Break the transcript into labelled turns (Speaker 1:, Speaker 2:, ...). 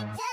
Speaker 1: Tell